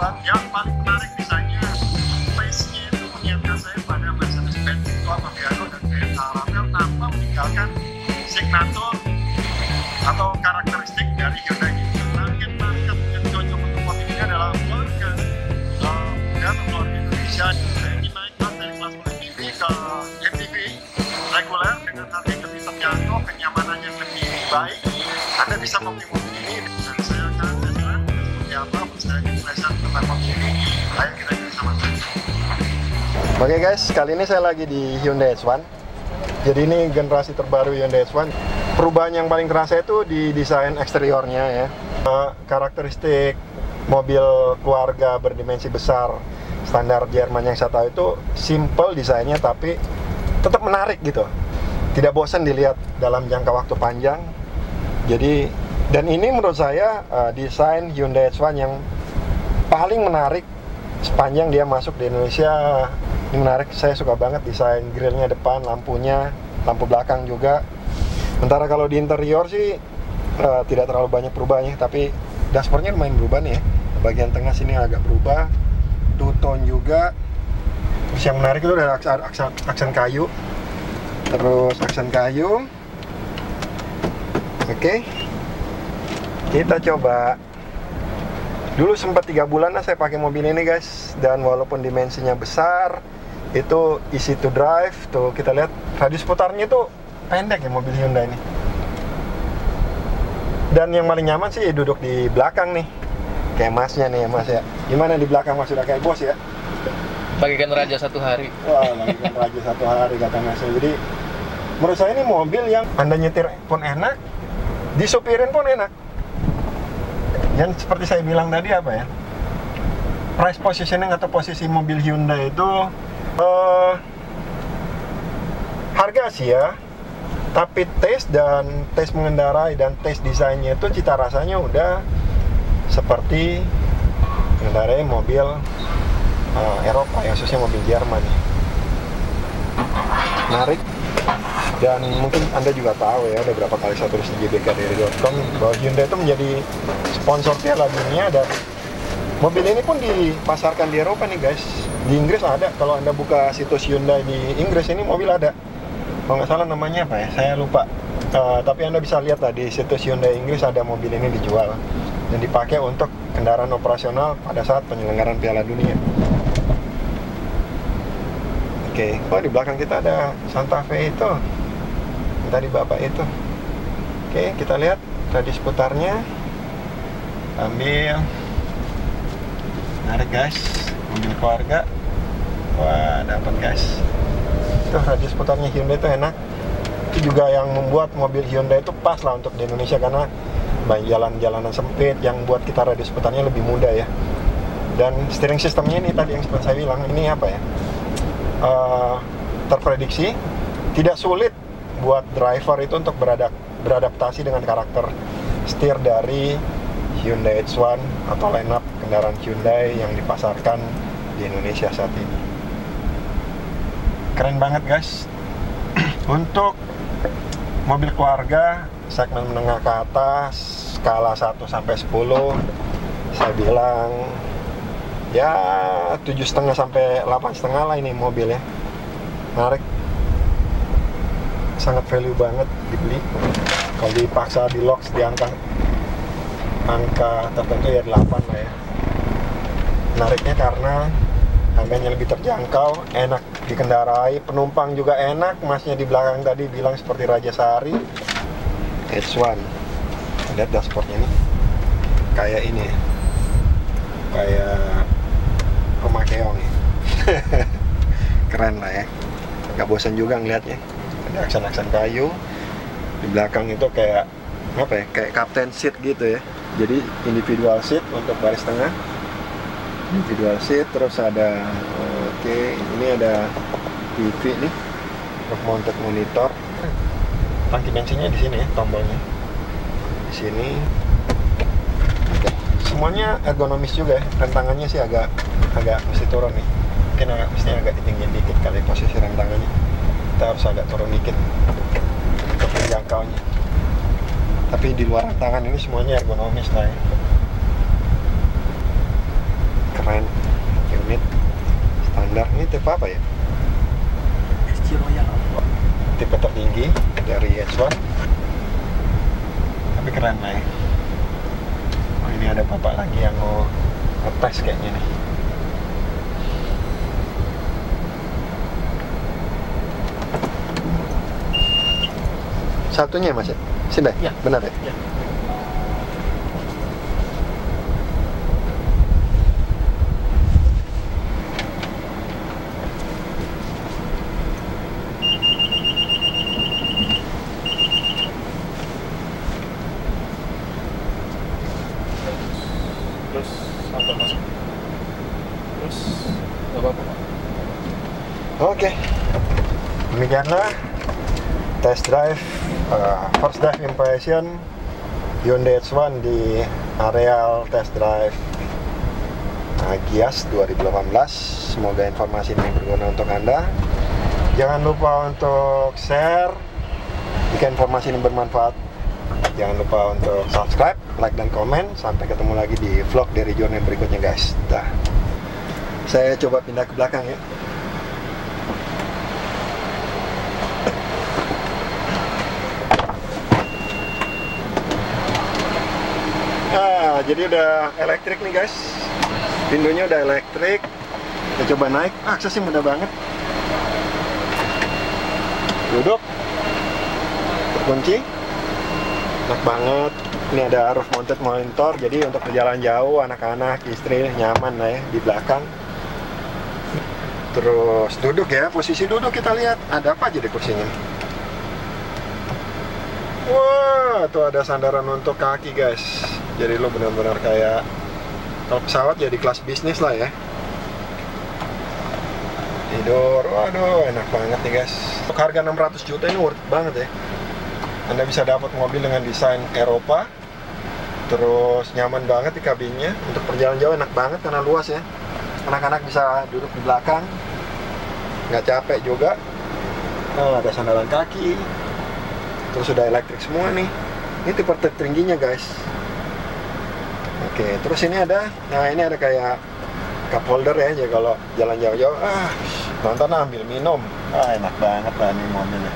hatchback yang paling menarik desainnya face-nya itu mengingatkan saya pada Mercedes-Benz Club Aviano dan Toyota Ravel tanpa meninggalkan signatur atau karakteristik dari Hyundai ini. Target market yang cocok untuk mobil ini adalah warga uh, atau keluarga Indonesia yang ingin naik kelas dari kelas MPV ke MPV reguler dengan harga yang lebih terjangkau, kenyamanan yang lebih baik. Anda bisa memilih Oke guys, kali ini saya lagi di Hyundai H1. Jadi ini generasi terbaru Hyundai H1. Perubahan yang paling terasa itu di desain eksteriornya ya. Eh, karakteristik mobil keluarga berdimensi besar standar Jerman yang saya tahu itu simple desainnya tapi tetap menarik gitu. Tidak bosan dilihat dalam jangka waktu panjang. Jadi dan ini menurut saya eh, desain Hyundai H1 yang paling menarik sepanjang dia masuk di Indonesia ini menarik saya suka banget desain grillnya depan lampunya lampu belakang juga. Sementara kalau di interior sih eh, tidak terlalu banyak perubahannya tapi dashboardnya lumayan berubah nih ya. Bagian tengah sini agak berubah two tone juga. Terus yang menarik itu ada aksen, aksen, aksen kayu. Terus aksen kayu. Oke. Kita coba. Dulu sempat tiga bulan lah saya pakai mobil ini guys. Dan walaupun dimensinya besar itu easy to drive tuh kita lihat radius putarnya itu pendek ya mobil Hyundai ini. Dan yang paling nyaman sih duduk di belakang nih kayak masnya nih mas ya. Gimana di belakang mas sudah kayak bos ya? bagikan raja satu hari Wah bagikan raja satu hari kata masnya. Jadi menurut saya ini mobil yang anda nyetir pun enak, disupirin pun enak yang seperti saya bilang tadi apa ya price positioning atau posisi mobil Hyundai itu eh, harga sih ya tapi taste dan taste mengendarai dan taste desainnya itu cita rasanya udah seperti mengendarai mobil eh, Eropa ya khususnya mobil Jerman. Menarik. Dan mungkin anda juga tahu ya ada berapa kali saya tulis di gbkdri.com bahwa Hyundai itu menjadi sponsor Piala Dunia dan mobil ini pun dipasarkan di Eropa nih guys di Inggris ada kalau anda buka situs Hyundai di Inggris ini mobil ada kalau nggak salah namanya apa ya saya lupa Eh, tapi anda bisa lihat lah di situs Hyundai Inggris ada mobil ini dijual dan dipakai untuk kendaraan operasional pada saat penyelenggaraan Piala Dunia Oke, oh di belakang kita ada Santa Fe itu. Tadi bapak itu. Oke, kita lihat radius putarnya. Ambil. Menarik guys, mobil keluarga. Wah, dapat guys. Itu radius putarnya Hyundai itu enak. Itu juga yang membuat mobil Hyundai itu pas lah untuk di Indonesia karena banyak jalan-jalanan sempit yang buat kita radius putarnya lebih mudah ya. Dan steering sistemnya ini tadi yang seperti saya bilang, ini apa ya? uh, terprediksi tidak sulit buat driver itu untuk beradap- beradaptasi dengan karakter setir dari Hyundai H1 atau lineup kendaraan Hyundai yang dipasarkan di Indonesia saat ini. Keren banget guys. Untuk mobil keluarga segmen menengah ke atas skala 1 sampai 10 saya bilang ya tujuh setengah sampai delapan setengah lah ini mobil ya menarik. Sangat value banget dibeli. Kalau dipaksa di locks di angka angka tertentu ya 8 lah ya. Menariknya karena harganya lebih terjangkau enak dikendarai penumpang juga enak. Masnya di belakang tadi bilang seperti Raja Sari. H1 lihat dashboardnya nih. Kayak ini. Ya kayak rumah keong ya keren lah ya. Nggak bosan juga ngeliatnya. Ada aksen-aksen kayu. Di belakang itu kayak apa ya kayak captain seat gitu ya. Jadi individual seat untuk baris tengah individual seat terus ada oke ini ada TV nih. Roof mounted monitor. Tangki bensinnya di sini ya tombolnya. Di sini. Oke. semuanya ergonomis juga ya rentangannya sih agak agak mesti turun nih. Mungkin agak mesti agak ditinggiin dikit kali posisi rem tangannya kita harus agak turun dikit. Untuk menjangkaunya. Tapi di luar tangan ini semuanya ergonomis lah ya keren unit standar ini tipe apa ya SG Royal. tipe tertinggi dari H1 tapi keren lah ya oh ini ada bapak lagi yang mau ngetes kayaknya nih satunya mas ya? Sini Ya. benar ya? Ya. Terus apa masuk? Terus nggak apa-apa Pak. Oke, demikianlah test drive uh, first drive impression Hyundai H1 di areal test drive uh, Gias 2018. Semoga informasi ini berguna untuk anda. Jangan lupa untuk share jika informasi ini bermanfaat. Jangan lupa untuk subscribe, like dan komen. Sampai ketemu lagi di vlog dari John berikutnya guys. Dah. Saya coba pindah ke belakang ya. Ah, jadi udah elektrik nih guys. Pintunya udah elektrik. Kita coba naik. Ah, aksesnya mudah banget. Duduk. Terkunci. Enak banget. Ini ada roof mounted monitor. Jadi untuk perjalanan jauh, anak-anak, istri nyaman lah ya di belakang. Terus duduk ya, posisi duduk kita lihat. Ada apa aja di kursinya? Wah, tuh ada sandaran untuk kaki guys. Jadi lo benar-benar kayak kalau pesawat jadi kelas bisnis lah ya. Tidur, waduh enak banget nih guys. Untuk harga 600 juta ini worth banget ya. Anda bisa dapat mobil dengan desain Eropa, terus nyaman banget di kabinnya. Untuk perjalanan jauh enak banget karena luas ya. Anak-anak bisa duduk di belakang, nggak capek juga. Oh, ada sandaran kaki, terus sudah elektrik semua nih ini tipe tertingginya guys oke terus ini ada nah ini ada kayak cup holder ya jadi kalau jalan jauh-jauh ah nonton ambil minum. Ah enak banget lah nih mobilnya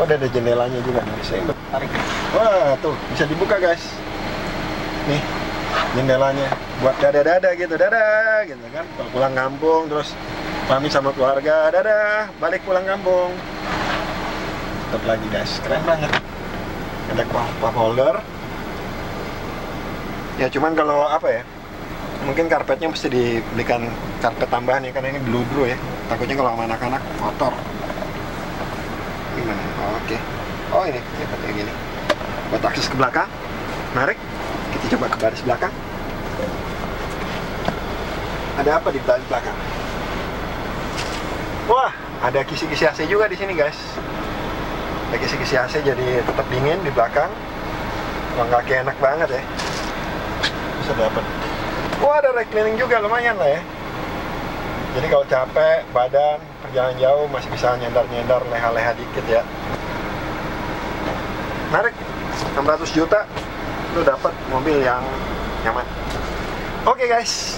oh ada jendelanya juga nih bisa tarik. Wah tuh bisa dibuka guys. Nih jendelanya. Buat dada-dada gitu dadah gitu kan. Kalau pulang kampung terus pamit sama keluarga dadah balik pulang kampung. Tutup lagi guys. Keren banget. Ada cup holder ya cuman kalau apa ya mungkin karpetnya mesti dibelikan karpet tambahan ya karena ini gludro ya. Takutnya kalau sama anak-anak kotor. Gimana? Oh, oke. Oh ini karpetnya gini. Buat akses ke belakang. Menarik. Kita coba ke baris belakang. Ada apa di baris belakang? Wah ada kisi-kisi AC juga di sini guys. Ada kisi-kisi AC jadi tetap dingin di belakang. Ruang kaki enak banget ya bisa dapat wah ada reclining juga lumayan lah ya. Jadi kalau capek badan perjalanan jauh masih bisa nyendar-nyendar leha-leha dikit ya. Menarik. 600 juta lu dapat mobil yang nyaman. Oke guys